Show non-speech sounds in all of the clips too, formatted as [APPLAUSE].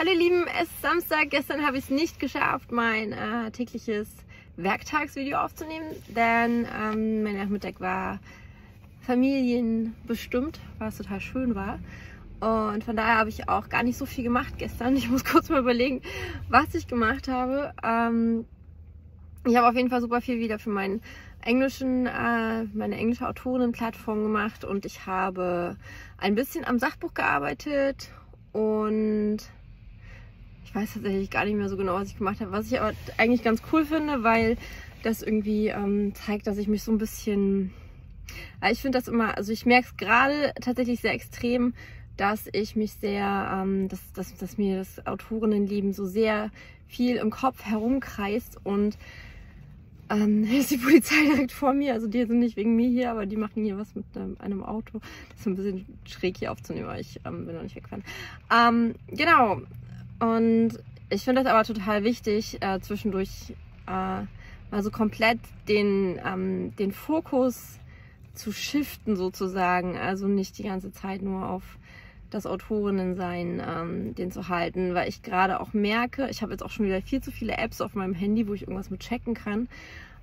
Hallo Lieben, es ist Samstag. Gestern habe ich es nicht geschafft, mein äh, tägliches Werktagsvideo aufzunehmen, denn ähm, mein Nachmittag war familienbestimmt, was total schön war. Und von daher habe ich auch gar nicht so viel gemacht gestern. Ich muss [LAUGHS] kurz mal überlegen, was ich gemacht habe. Ähm, ich habe auf jeden Fall super viel wieder für meinen englischen, äh, meine englische Autorinnenplattform gemacht und ich habe ein bisschen am Sachbuch gearbeitet und ich weiß tatsächlich gar nicht mehr so genau, was ich gemacht habe. Was ich aber eigentlich ganz cool finde, weil das irgendwie ähm, zeigt, dass ich mich so ein bisschen. Ich finde das immer, also ich merke es gerade tatsächlich sehr extrem, dass ich mich sehr, ähm, dass, dass, dass mir das Autorinnenleben so sehr viel im Kopf herumkreist und ähm, [LAUGHS] ist die Polizei direkt vor mir. Also die sind nicht wegen mir hier, aber die machen hier was mit einem, einem Auto. Das ist ein bisschen schräg hier aufzunehmen, aber ich ähm, bin noch nicht weggefahren. Ähm, genau, und ich finde das aber total wichtig, äh, zwischendurch äh, mal so komplett den, ähm, den Fokus zu shiften sozusagen. Also nicht die ganze Zeit nur auf das Autorinnensein ähm, den zu halten, weil ich gerade auch merke, ich habe jetzt auch schon wieder viel zu viele Apps auf meinem Handy, wo ich irgendwas mit checken kann.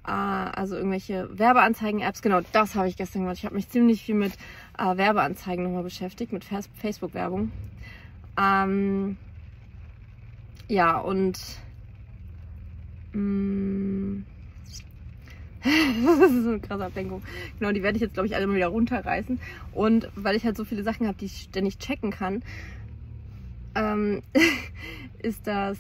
Äh, also irgendwelche Werbeanzeigen-Apps, genau das habe ich gestern gemacht. Ich habe mich ziemlich viel mit äh, Werbeanzeigen nochmal beschäftigt, mit Facebook-Werbung. Ähm, ja, und mh, mm, [LAUGHS] das ist eine krasse Ablenkung. Genau, die werde ich jetzt, glaube ich, alle mal wieder runterreißen. Und weil ich halt so viele Sachen habe, die ich ständig checken kann, ähm, [LAUGHS] ist das,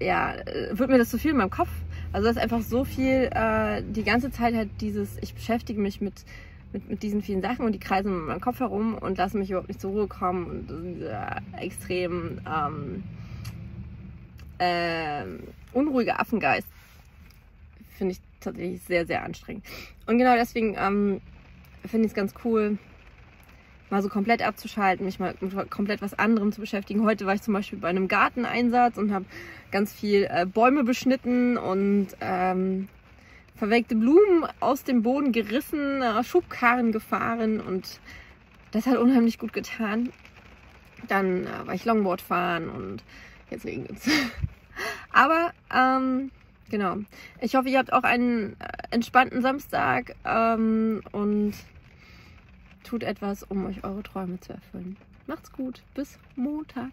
ja, wird mir das zu viel in meinem Kopf. Also das ist einfach so viel, äh, die ganze Zeit halt dieses, ich beschäftige mich mit, mit, mit diesen vielen Sachen und die kreisen in meinem Kopf herum und lassen mich überhaupt nicht zur Ruhe kommen und äh, extrem ähm, äh, unruhiger Affengeist finde ich tatsächlich sehr, sehr anstrengend. Und genau deswegen ähm, finde ich es ganz cool, mal so komplett abzuschalten, mich mal mit komplett was anderem zu beschäftigen. Heute war ich zum Beispiel bei einem Garteneinsatz und habe ganz viel äh, Bäume beschnitten und ähm, verwelkte Blumen aus dem Boden gerissen, äh, Schubkarren gefahren und das hat unheimlich gut getan. Dann äh, war ich Longboard fahren und jetzt regnet es. [LAUGHS] Aber ähm, genau. Ich hoffe, ihr habt auch einen äh, entspannten Samstag ähm, und tut etwas, um euch eure Träume zu erfüllen. Macht's gut. Bis Montag.